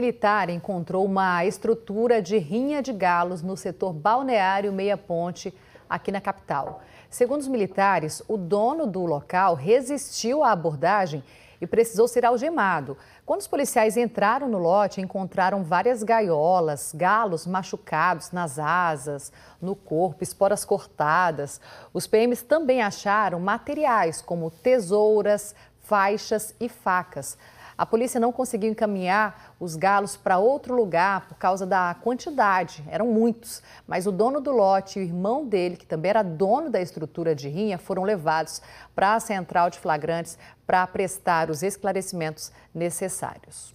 militar encontrou uma estrutura de rinha de galos no setor balneário Meia Ponte, aqui na capital. Segundo os militares, o dono do local resistiu à abordagem e precisou ser algemado. Quando os policiais entraram no lote, encontraram várias gaiolas, galos machucados nas asas, no corpo, esporas cortadas. Os PMs também acharam materiais como tesouras, faixas e facas. A polícia não conseguiu encaminhar os galos para outro lugar por causa da quantidade, eram muitos. Mas o dono do lote e o irmão dele, que também era dono da estrutura de rinha, foram levados para a central de flagrantes para prestar os esclarecimentos necessários.